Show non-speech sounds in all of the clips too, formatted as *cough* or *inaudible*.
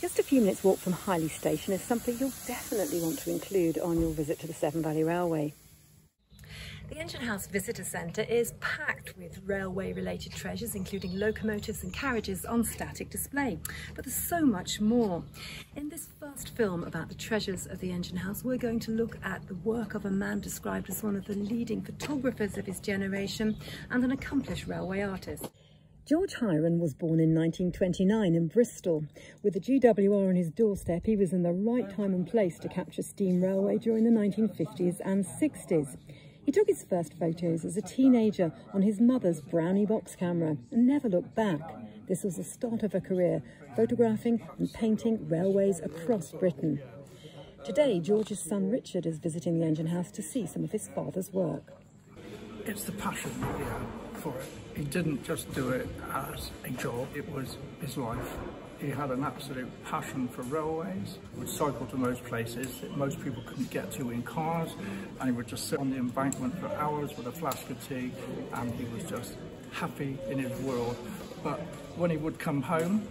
Just a few minutes walk from Highley Station is something you'll definitely want to include on your visit to the Severn Valley Railway. The Engine House Visitor Centre is packed with railway related treasures including locomotives and carriages on static display. But there's so much more. In this first film about the treasures of the Engine House we're going to look at the work of a man described as one of the leading photographers of his generation and an accomplished railway artist. George Heiron was born in 1929 in Bristol. With the GWR on his doorstep, he was in the right oh, time and place to capture steam railway during the 1950s and 60s. He took his first photos as a teenager on his mother's Brownie box camera and never looked back. This was the start of a career, photographing and painting railways across Britain. Today, George's son Richard is visiting the engine house to see some of his father's work. It's the passion he had for it. He didn't just do it as a job, it was his life. He had an absolute passion for railways. He would cycle to most places that most people couldn't get to in cars, and he would just sit on the embankment for hours with a flask of tea, and he was just happy in his world. But when he would come home,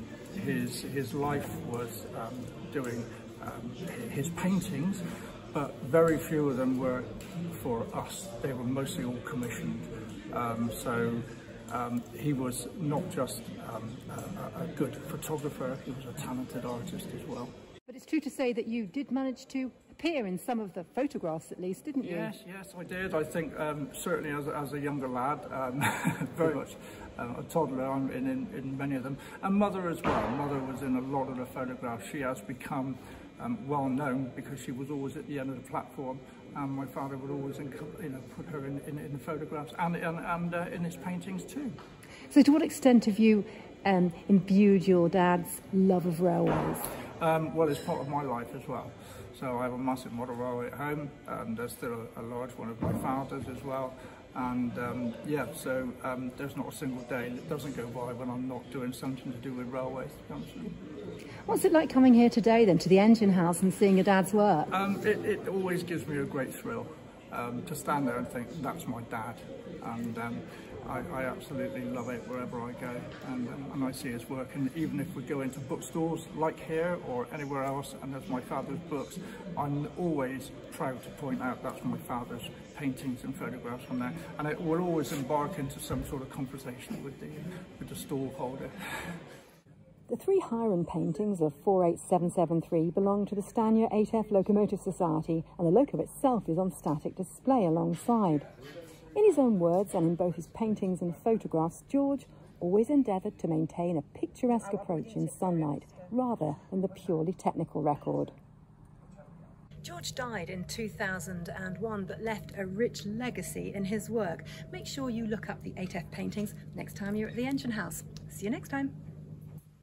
his his life was um, doing um, his paintings, but very few of them were for us. They were mostly all commissioned. Um, so um, he was not just um, a, a good photographer, he was a talented artist as well. But it's true to say that you did manage to appear in some of the photographs at least, didn't you? Yes, yes, I did. I think um, certainly as, as a younger lad, um, *laughs* very much uh, a toddler, I'm in, in, in many of them. And Mother as well. Mother was in a lot of the photographs. She has become um, well known because she was always at the end of the platform and my father would always you know, put her in, in, in the photographs and, and, and uh, in his paintings too. So to what extent have you um, imbued your dad's love of railways? Um, well, it's part of my life as well. So I have a massive model railway at home, and there's still a, a large one of my father's as well. And um, yeah, so um, there's not a single day that doesn't go by when I'm not doing something to do with railways, to What's it like coming here today then to the engine house and seeing your dad's work? Um, it, it, always gives me a great thrill um, to stand there and think that's my dad. And um, I, I, absolutely love it wherever I go and, and, I see his work. And even if we go into bookstores like here or anywhere else and there's my father's books, I'm always proud to point out that's my father's paintings and photographs from there. And it will always embark into some sort of conversation with the, with the stall holder. *laughs* The three Heiron paintings of 48773 belong to the Stanier 8F Locomotive Society and the loco itself is on static display alongside. In his own words and in both his paintings and photographs, George always endeavoured to maintain a picturesque approach in sunlight rather than the purely technical record. George died in 2001 but left a rich legacy in his work. Make sure you look up the 8F paintings next time you're at the Engine House. See you next time.